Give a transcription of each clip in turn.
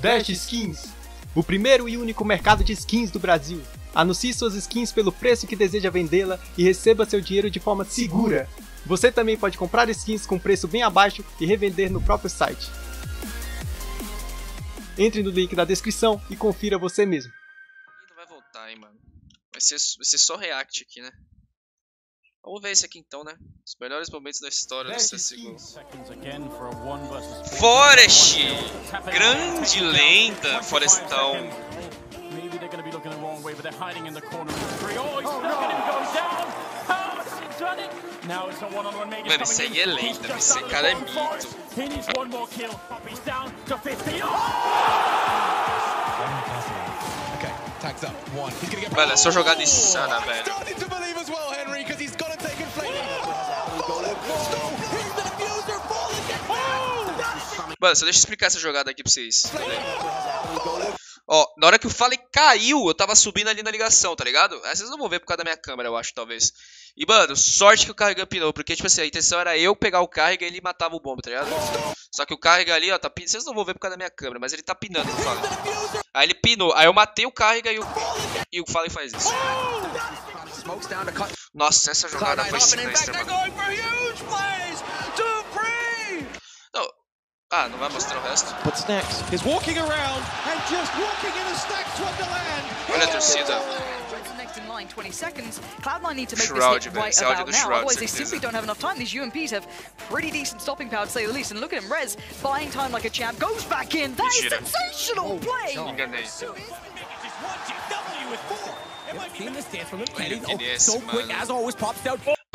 Dash Skins, o primeiro e único mercado de skins do Brasil. Anuncie suas skins pelo preço que deseja vendê-la e receba seu dinheiro de forma segura. Você também pode comprar skins com preço bem abaixo e revender no próprio site. Entre no link da descrição e confira você mesmo. Vai voltar, hein, mano. Vai ser, vai ser só react aqui, né? Vamos ver esse aqui então, né? Os melhores momentos da história do CSGO. Forest! Grande lenda, Forestão. Mano, esse aí é lenda, esse cara é mito. Mano, é só jogada insana, velho. Mano, só deixa eu explicar essa jogada aqui pra vocês. Ó, na hora que o Fallen caiu, eu tava subindo ali na ligação, tá ligado? Às vezes não vão ver por causa da minha câmera, eu acho, talvez. E, mano, sorte que o carrega pinou, porque, tipo assim, a intenção era eu pegar o carrega e ele matava o bomba, tá ligado? Só que o carrega ali, ó, tá pinando. Vocês não vão ver por causa da minha câmera, mas ele tá pinando. Aí ele pinou, aí eu matei o carrega e o, e o Fallen faz isso. Nossa, essa jogada foi sinistra, mano. Ah, não vai mostrar o resto? What's next? He's walking around and just walking in a stack stacked Wonderland. Olha a torcida. Next in line, 20 seconds. Cloud9 need to make Shroud, this hit right about now. Shroud, Otherwise, they simply don't have enough time. These UMPs have pretty decent stopping power, to say the least. And look at him, Rez buying time like a champ, goes back in. That is Mentira. sensational play. Enganei. Seen this from him. Kenny, oh, so quick as always pops out.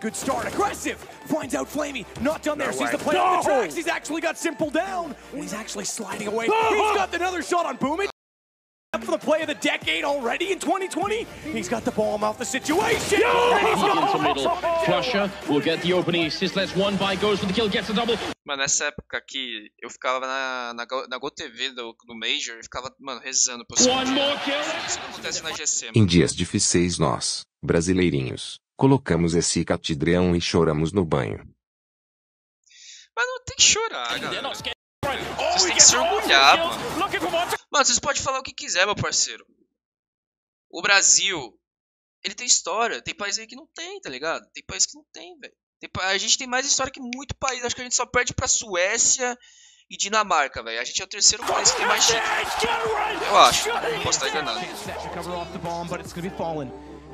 Good start, aggressive. Finds out Flamey, not done there. Sees the play on the tracks. He's actually got Simple down, and he's actually sliding away. He's got another shot on Boom. It up for the play of the decade already in 2020. He's got the bomb off the situation. And he's got into middle. Crusher will get the opening assist. Let's one by goes for the kill, gets a double. Mano, nessa época que eu ficava na, na, na GoTV do, do Major, eu ficava, mano, rezando pro One more kill. Isso não acontece na GC, Em mano. dias difíceis nós, brasileirinhos, colocamos esse catidrão e choramos no banho. Mas não tem que chorar, galera. Vocês têm que se orgulhar, mano. Mano, vocês podem falar o que quiser, meu parceiro. O Brasil, ele tem história. Tem país aí que não tem, tá ligado? Tem país que não tem, velho. A gente tem mais história que muito país. Acho que a gente só perde pra Suécia e Dinamarca, velho. A gente é o terceiro país que tem mais. Eu acho. Posso estar enganado.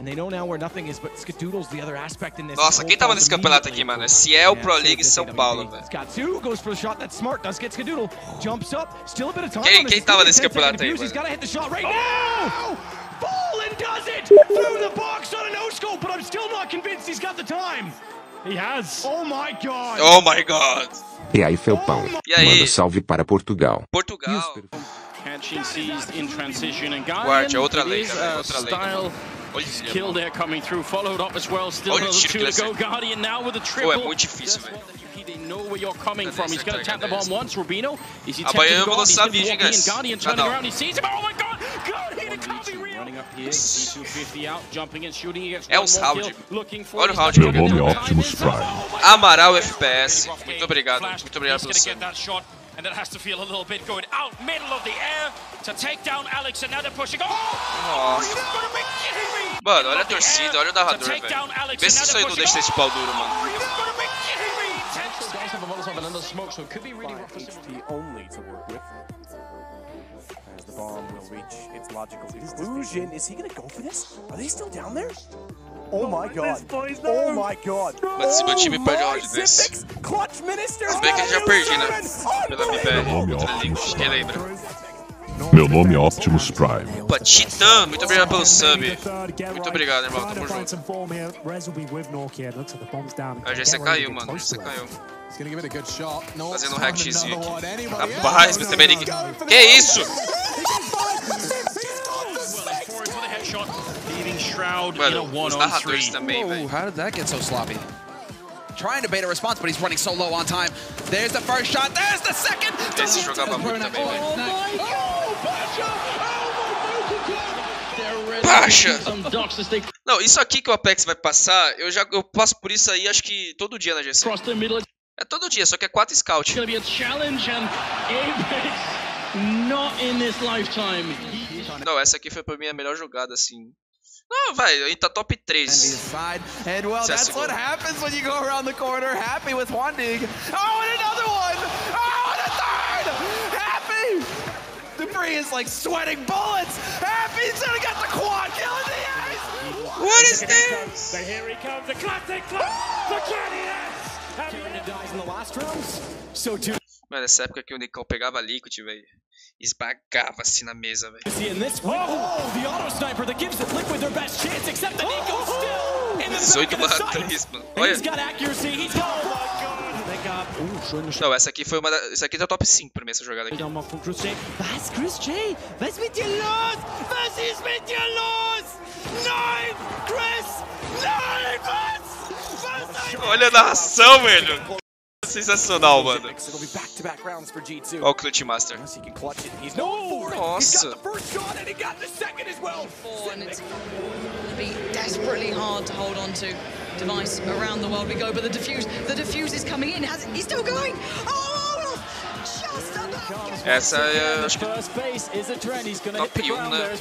Set to cover off the bomb, but it's going to be fallen. And they know now where nothing is, but Skadoodle's the other aspect in this. Nossa, quem tava nesse campeonato aqui, mano? É Ciel, Pro League São Paulo, velho. Got two, goes for the shot. That's smart. Does get Skadoodle. Jumps up. Still a bit of time. Quem- quem tava nesse 10 second campeonato aí, mano? got to hit the shot right now. Fallen does it through the box on a no scope, but I'm still not convinced he's got the time. He has. Oh my god. Oh my god. E aí, Felpão? E aí? Manda salve para Portugal. Portugal. Catching seized in transition and Guardian. Guardia, outra lei, cara, outra lei. Kill mano. there coming through, followed up as well. Still Olha o another two to go. Guardian now with a Pô, triple. é muito difícil, velho. They know where you're coming Cadê from. esse He's going to ataque? tap the Cadê bomb esse? once. Rubino, is he Amanhã tempted eu to vou go? He's lançar going to vídeo, walk in. guys. Guardian turning não. around. He sees him. Oh my god! Guardian, it can't be Two real. running up here. C250 out, jumping and shooting. He gets É more round. kill. Looking for Olha o round double que eu kill. dei. Time Optimus Prime. Oh Amaral. FPS. Muito obrigado. Muito obrigado pelo gonna get sub. that shot, and that has to feel a little bit going out middle of the air to take down Alex, and now they're pushing. Oh! Nossa. You've got to be kidding me! Mano, olha a Middle of the torcida, air olha o to narrador, take down velho. Alex, Vê and se now isso they're aí não pushing. deixa esse pau duro, Oh, mano. you've got to be kidding me! guys have a lot of another smoke, so it could be really rough for HP only to work with. As the bomb will reach its logical conclusion. Is he gonna go for this? Are they still down there? Oh my god. Oh my god. Mas se meu time perde round desse. Se bem que eu já perdi, né? Pela Meu nome é MBR. Optimus Quem lembra? Meu nome é Optimus Prime. Opa, Titã, muito obrigado pelo sub. Muito obrigado, irmão. Tamo junto. A GC caiu, mano. A GC caiu. Fazendo um hackzinho aqui. Rapaz, meu Temeric. Que isso? Shroud in a Mano, one os on narradores three. também, velho. how did that get so sloppy? Trying to bait a response, but he's running so low on time. There's the first shot. There's the second. Esse jogava muito também, velho. Pacha! Não, isso aqui que o Apex vai passar, eu já eu passo por isso aí acho que todo dia na GC. Middle, it's É todo dia, só que é 4 scout. going to be a challenge, and Apex not in this lifetime. Não, essa aqui foi pra mim a melhor jogada, assim. Não, vai, ele tá top 3. Side. And well, That's what happens when you go around the corner. Happy with one dig. Oh, and another one. Oh, and a third. Happy. Debris is like sweating bullets. Happy's gonna get the quad kill in the ace. What is this? Here he comes, a classic clap for Kenny S. dies in the last rounds. So too Mano, essa época que o Nicão pegava Liquid, velho. Esbagava assim na mesa, velho. see in this one. Oh, the auto sniper that gives the Liquid their best chance, except the Nico's still in the 18 back of the barra sights. 3, mano. Olha. Oh schöne Não, essa aqui foi uma da... Essa aqui tá top 5 pra mim, essa jogada aqui. Nochmal von Chris J. Was, Chris J? Was ist mit dir los? Was ist mit dir los? Nein, Chris! Nein, was? Was ein Olha a narração, velho. sensacional, mano. Olha o Clutch Master. Nossa. Desperately hard to hold on to. Device around the world we go, but the diffuse, the diffuse is coming in. Has, he's still going. Oh! Essa é, acho que, top 1, né?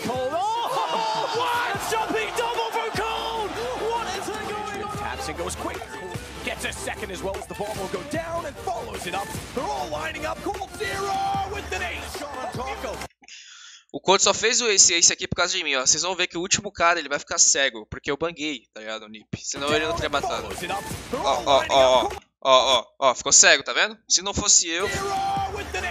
Taps and goes quick. A second as well as the ball will go down and follows it up. They're all lining up. Cold zero with an ace on Taco. O Code só fez o esse ace aqui por causa de mim, ó. Vocês vão ver que o último cara ele vai ficar cego, porque eu banguei, tá ligado? O Nip. Senão ele não teria matado. Ó, ó, ó, ó, ó, ó, ó, ficou cego, tá vendo? Se não fosse eu. Zero with an ace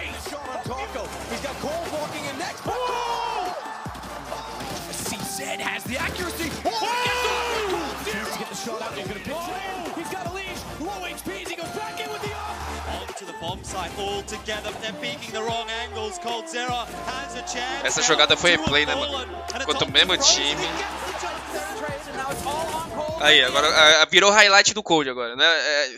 Essa jogada foi replay, né, mano? Contra o mesmo time. Aí, agora virou highlight do Code agora, né? É,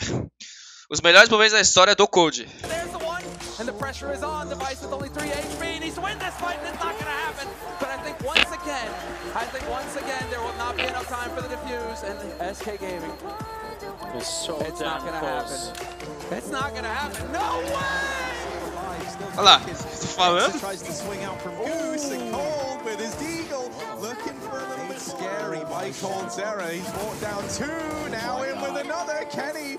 os melhores momentos da história do Code. There's the one. And the pressure is on. Device with only 3 HP. He needs to win this fight, and it's not going to happen. But I think once again, I think once again, there will not be enough time for the defuse. And SK Gaming. It's not going to happen. It's not going to happen. No way! Olha lá, tô falando. Tries to swing out from Goose and Cold with his Deagle looking for a little bit scary by Cold Zera. He's brought down two, now in with another. Kenny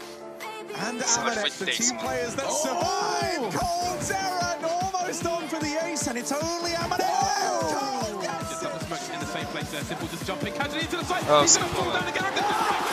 and Somebody Amadex, the fight two players that oh! survive. Cold Zera almost on for the ace, and it's only Amadex. Oh! Oh, in the same place there. Simple just jumping. Catching into the side. Oh, He's gonna fall down again.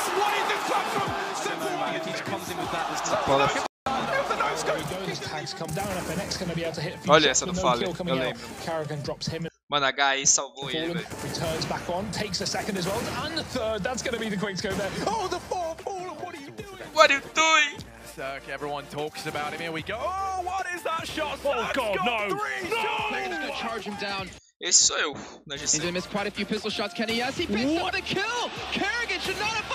Olha shots essa with do no Fallen, kill coming eu out. lembro. Carrigan drops him and Mano, a HI salvou ele, Fallen velho. returns back on, takes a second as well, and the third. That's going to be the quick scope there. Oh, the four, Fallen, what are you doing? What are you doing? Cirque, everyone talks about him. Here we go. Oh, what is that shot? Oh, God, no. gonna charge him down. Esse sou eu, na He's GC. gonna miss quite a few pistol shots. Kenny, yes, he picks up the kill. Kerrigan should not have,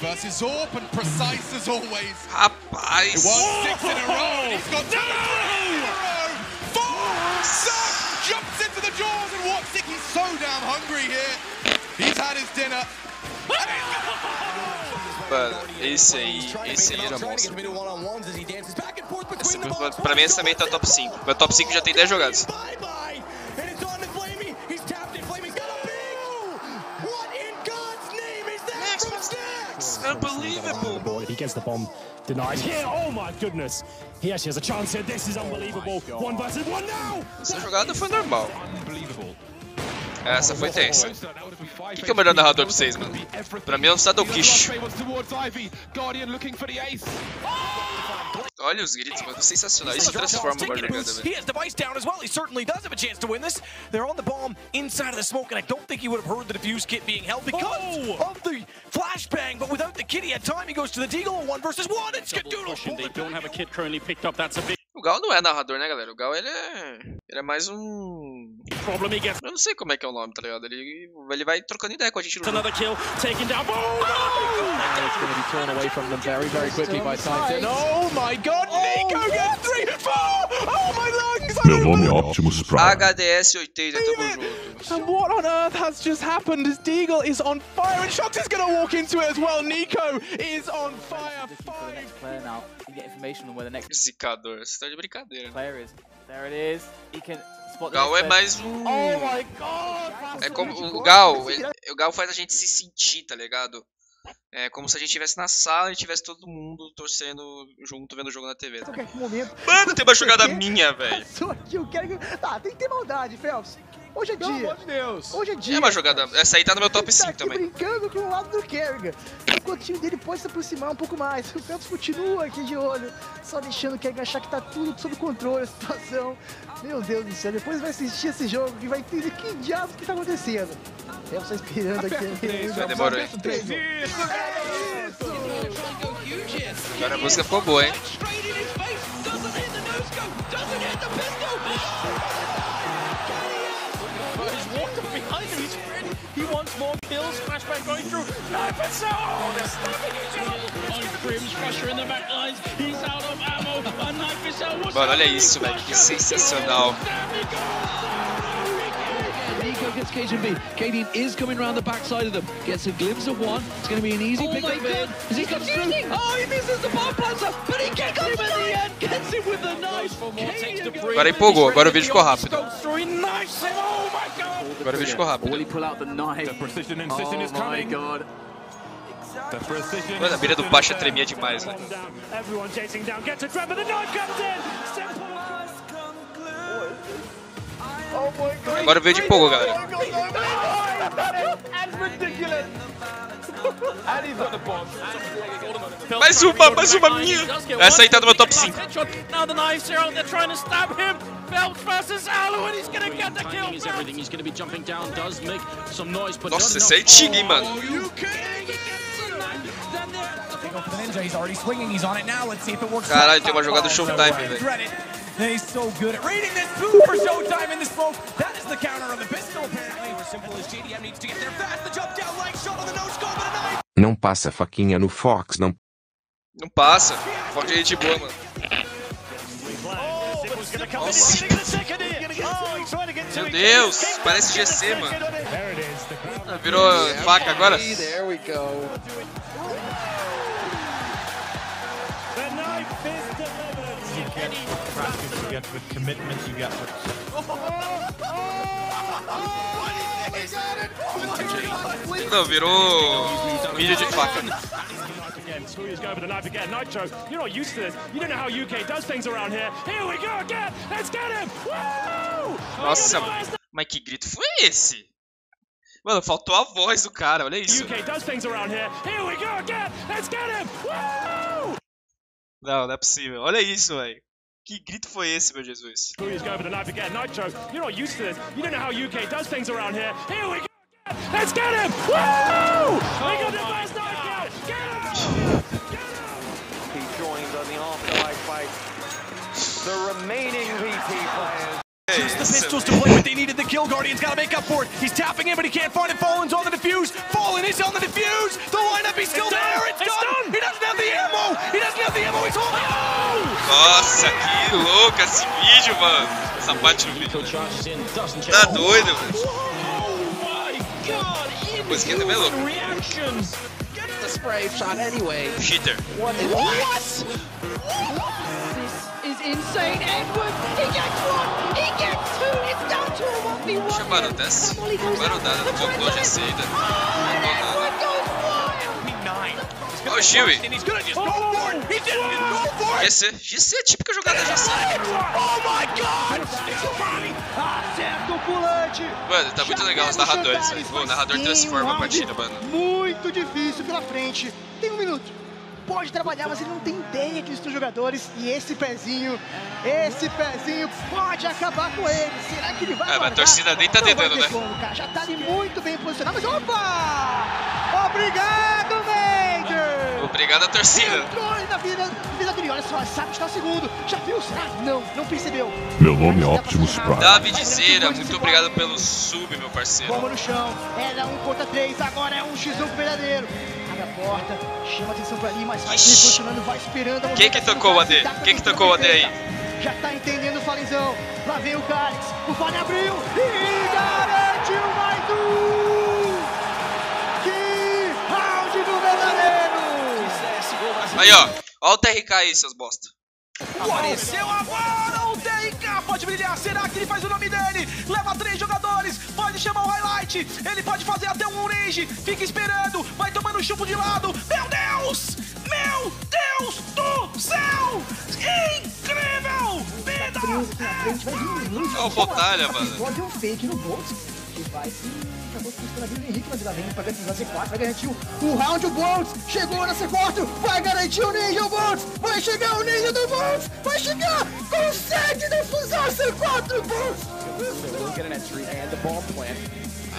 Zorp, and precise as always. Rapaz! six in a row, and he's got two three in a row. Four! Suck jumps into the jaws, and Watsik, he's so damn hungry here. He's had his dinner. Mano, esse aí, esse aí era monstro. Pra mim esse também tá top 5. Meu top 5 já tem 10 jogadas. Unbelievable! He gets the bomb denied here. Oh my goodness. He actually has a chance here. This is unbelievable. one versus one now. Essa jogada foi normal. Essa foi tensa. O que, que é o melhor narrador pra vocês, mano? Pra mim é o Sadokish. Guardian looking for the ace. Olha os gritos, mano. Sensacional. Isso transforma uma jogada, He velho. has device down as well. He certainly does have a chance to win this. They're on the bomb inside of the smoke, and I don't think he would have heard the defuse kit being held because oh! of the flashbang. But without the kit, he had time. He goes to the Deagle, one versus one. It's Skadoodle. They don't have a kit currently picked up. That's a big. O Gal não é narrador, né, galera? O Gal, ele é... Ele é mais um... Eu não sei como é que é o nome, tá ligado? Ele, ele vai trocando ideia com a gente no jogo. another kill, taken down. Oh, It's going to be torn away from them very, very quickly by Titan. Oh my god, Nico gets three, four! Oh my lungs! Meu nome é Optimus Prime. HDS 80, tamo junto. And what on earth has just happened as Deagle is on fire and Shox is going to walk into it as well. Nico is on fire. Looking You get information on where the next Zicador, você tá de brincadeira. player is. There it is. He can spot the Gal é next player. mais um... Oh my god! É como o Gal, ele- o Gal faz a gente se sentir, tá ligado? É como se a gente estivesse na sala e tivesse todo mundo torcendo junto, vendo o jogo na TV. Tá? qualquer momento. Mano, tem uma jogada minha, velho. Eu quero que... Tá, tem que ter maldade, Phelps. Hoje é dia. Pelo amor de Deus. Hoje é dia. É uma jogada. Essa aí tá no meu top tá 5 aqui também. brincando com o lado do Kerrigan. O time dele pode se aproximar um pouco mais. O Phelps continua aqui de olho, só deixando o Kerrigan achar que tá tudo sob controle a situação. Meu Deus do céu, depois vai assistir esse jogo e vai entender que diabos que tá acontecendo. Phelps tá esperando aqui. Vai demorar, hein? Agora a música ficou boa, hein? Flashback going through. Knife and so. Oh, they're stabbing each other. On Grim's pressure in the back lines. He's out of ammo. A knife is out. What's Mano, olha isso, velho. Que sensacional. Nico gets KGB. Katie is coming around the backside of them. Gets a glimpse of one. It's going to be an easy Oh pick my. God. As he comes through. Oh, he misses the bomb blaster, but he gets him in the end. Gets him with the knife. Agora empolgou, agora o vídeo ficou rápido. Oh my god. Agora o vídeo ficou rápido. Will he pull out the knife? The precision and oh insisting is my coming. god. The precision. Mano, a mira do Pacha tremia demais, velho. Everyone chasing down. Gets a grab, but the knife comes in. Agora o vídeo empolgou, galera. Mais uma, mais uma minha. Essa aí tá no meu top 5. Now the knives are out. They're trying to stab him. Phelps versus Alu, and he's gonna get the kill. Is everything. He's going to be jumping down. Does make some noise, but Nossa, esse é antigo, hein, mano. Caralho, tem uma jogada Showtime, velho. He's so good at reading this. Super Showtime in the smoke. That is the counter on the pistol, apparently. As simple as JDM needs to get there fast. The jump down, light shot on the nose scope, and a knife. Não passa faquinha no Fox, não. Não passa. Foca de gente boa, mano. Nossa. Meu Deus, parece GC, mano. Ah, Virou faca agora? Practice you get with commitment you get with Não, virou mídia de faca. Again, Squeeze go for the knife again. Nitro, you're not used to this. You don't know how UK does things around here. Here we go again. Let's get him. Woo! Nossa, mas que grito foi esse? Mano, faltou a voz do cara, olha isso. UK does things around here. Here we go again. Let's get him. Woo! Não, não é possível. Olha isso, velho. Que grito foi esse, meu Jesus? Squeeze go for the knife again. Nitro, you're not used to this. You don't know how UK does things around here. Here we go again. Let's get him. Woo! We got the first knife kill. Get him. He joined on the afterlife fight. The remaining VP players. Just the pistols to play with. They needed the kill. Guardian's got to make up for it. He's tapping in, but he can't find it. Fallen's on the defuse. Fallen is on the defuse. The lineup, he's still It's done. there. It's, It's done. done. He doesn't have the ammo. He doesn't have the ammo. He's holding. Oh! Nossa, que louco esse vídeo, mano. Essa parte no vídeo. né? Tá doido, velho. A musiquinha também é louca. Reactions. The spray shot anyway. Cheater. What? This is insane. Edward, he gets one, to a 1v1. Chamaram desce. Chamaram nada, não voltou GC ainda. Edward goes wild. Ó o it. GC. GC é típica jogada pulante. Mano, tá muito legal os narradores, velho. O narrador transforma a partida, mano. Muito difícil pela frente. Tem um minuto. Pode trabalhar, mas ele não tem ideia que estão jogadores. E esse pezinho, esse pezinho pode acabar com ele. Será que ele vai É, mas a torcida nem tá tentando, né? como. Já tá ali muito bem posicionado. Mas opa! Obrigado, Major! Obrigado a torcida. Entrou na vida, na vida dele. Olha só, sabe que está o segundo. Já viu? Será? Não, não percebeu. Meu nome é Optimus Prime. David Zeira, muito obrigado pelo sub, meu parceiro. Bomba no chão. Era um contra três. Agora é um x1 verdadeiro. Abre a porta, chama atenção pra ali, mas vai se posicionando, vai esperando. a Quem que tocou o AD? Quem que tocou o AD aí? Já tá entendendo o Falenzão. Lá vem o Calix. O Fone abriu e garantiu mais um. Que round do verdadeiro. Aí, ó. Ó o TRK aí, seus bosta. Apareceu agora o TRK, pode brilhar, será que ele faz o nome chamar o highlight, ele pode fazer até um range, fica esperando, vai tomando chupo de lado, meu Deus! Meu Deus do céu! Incrível! Vida! O Botalha, mano. Pode um fake no Bolt. Que vai se. Acabou se buscando a vida do Henrique, mas pra garantir a C4. Vai garantir o, o round. O Bolt chegou na C4. Vai garantir o Ninja. O Bolt vai chegar o Ninja do Bolt. Vai chegar. Consegue defusar a C4. Bolt.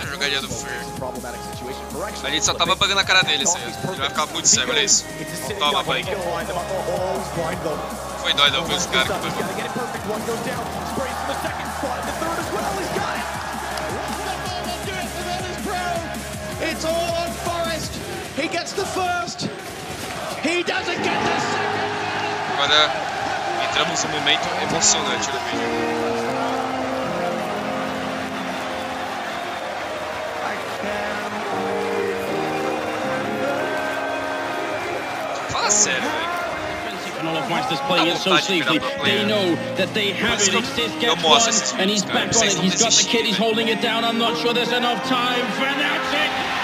A jogadinha do Fer. A gente só tava bugando a cara dele, isso aí. Ele vai ficar muito cego, olha isso. Toma, pai. Foi dói, não, foi os caras que bugou. It's all on Forrest. He gets the first. He doesn't get the second. Agora entramos num momento emocionante do vídeo. Fala sério, velho. And all of Masters playing it so safely. They know that they have it. It's this gets one, and he's back on it. He's got the kid. He's holding it down. I'm not sure there's enough time for and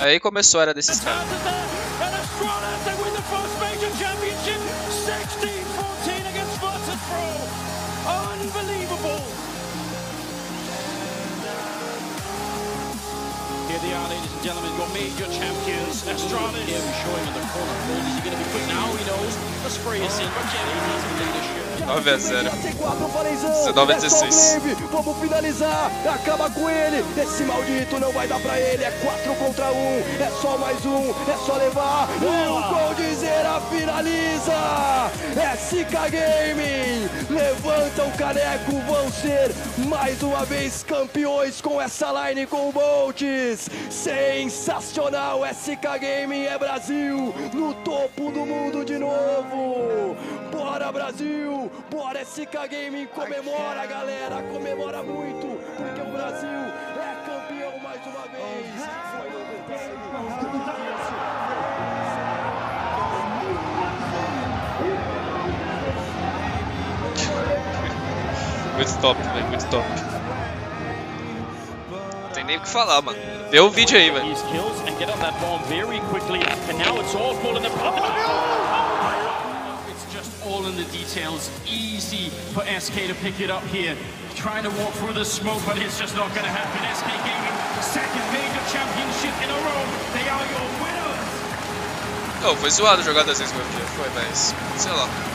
Aí começou a era desses caras. And Estrada, they win the first major championship. 16-14 against Virtus Pro. Unbelievable. Here they are, ladies and gentlemen, your major champions, Estrada. Here we showing in the corner. Is he going to be quick now? He knows the spray is in, but Jenny needs some leadership. 9 a 0. C4 Falenzão. 19 a É só 16. Glaive, Vamos finalizar. Acaba com ele. Esse maldito não vai dar pra ele. É 4 contra 1. É só mais um. É só levar. E o gol de Zera finaliza. É Sika Gaming. Levanta o caneco. Vão ser mais uma vez campeões com essa line com o Bolts. Sensacional. SK Gaming é Brasil. No topo do mundo de novo. Bora Brasil! Bora SK Gaming! Comemora galera! Comemora muito! Porque o Brasil Muito top, velho, muito top. Não tem nem o que falar, mano. Vê o vídeo aí, velho. All in the details. Easy for SK to pick it up here. Trying to walk through the smoke, but it's just not going to happen. SK Gaming, second major championship in a row. They are your winners. Não, foi zoado jogar das vezes com o FG, foi, mas. sei lá.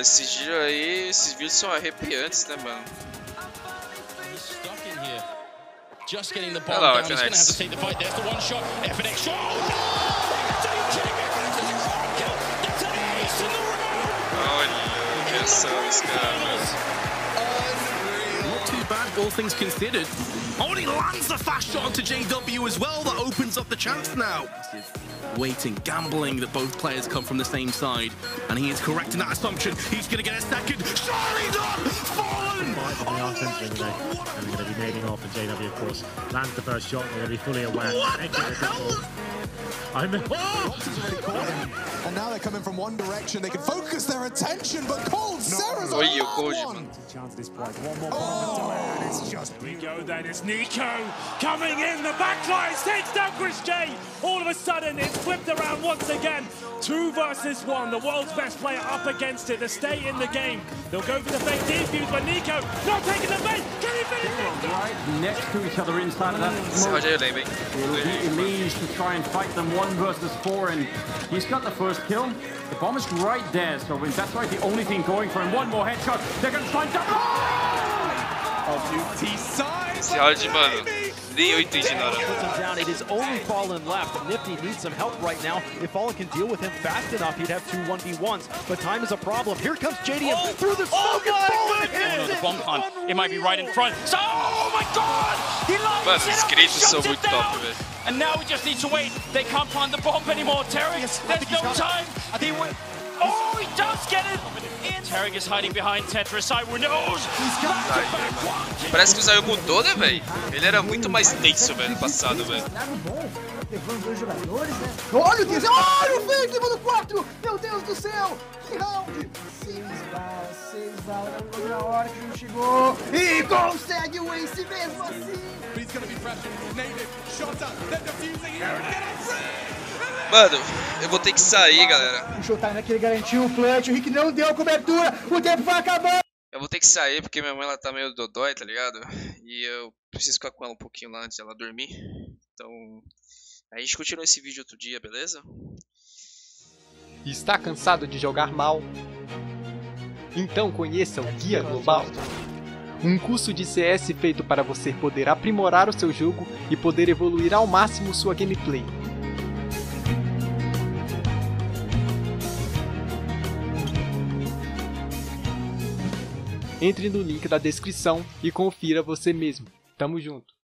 Esses vídeos aí, esses vídeos são arrepiantes, né, mano? Stuck in. Just getting the bomb Hello, down. He's going to have to take the fight. There's the one shot. FNX shot. Oh, Olha, que ação esse cara, velho. Not too bad, all things considered. Oh, he lands the fast shot onto JW as well. That opens up the chance now. Waiting, gambling that both players come from the same side. And he is correct in that assumption. He's going to get a second. Surely not! Fallen! They are centering today, and they're going to be nailing off. And JW, of course, lands the first shot. They're going to be fully aware. What the hell? I'm oh! And now they're coming from one direction. They can focus their attention, but Cold Sarah's on Oi, o that Koji, one. mano. Chance this point. One more oh. bomb and it's just. Here we go then. It's Nico coming in. The backline takes down Chris J. All of a sudden, it's flipped around once again. Two versus one. The world's best player up against it to stay in the game. They'll go for the fake defuse, but Nico not taking the bait. Can he finish it? Right next to each other inside of that Esse smoke. Rogério lembra, hein? He leaves to try and fight them one versus four, and he's got the first kill. The bomb is right there, so that's right, the only thing going for him. One more headshot. They're going to try and double. Esse round, mano, nem eu entendi nada. puts him down. It is only Fallen left. Nifty needs some help right now. If Fallen can deal with him fast enough, he'd have two 1v1s. But time is a problem. Here comes JDM through the smoke and Fallen Oh, hits the it! bomb con. It might be right in front. So, oh my god! He lines Mano, os gritos são muito top, velho. And now we just need to wait. They can't plant the bomb anymore. Tarek, there's no time. He went. Oh, he does get it. Tarek is hiding behind Tetris. I knows. Parece que o Zayu mudou, né, velho? Ele era muito mais tenso, velho, no passado, velho. Levando dois jogadores, né? Olha o Deus! Olha o fake, mano, 4! Meu Deus do céu! Que round! Seis na hora que não chegou. E consegue o ace mesmo assim! Mano, eu vou ter que sair, galera. O Showtime é que ele garantiu o clutch, o Rick não deu cobertura, o tempo vai acabar! Eu vou ter que sair porque minha mãe ela tá meio dodói, tá ligado? E eu preciso ficar com ela um pouquinho lá antes dela dormir. Então, a gente continua esse vídeo outro dia, beleza? Está cansado de jogar mal? Então conheça o Guia Global. Um curso de CS feito para você poder aprimorar o seu jogo e poder evoluir ao máximo sua gameplay. Entre no link da descrição e confira você mesmo. Tamo junto!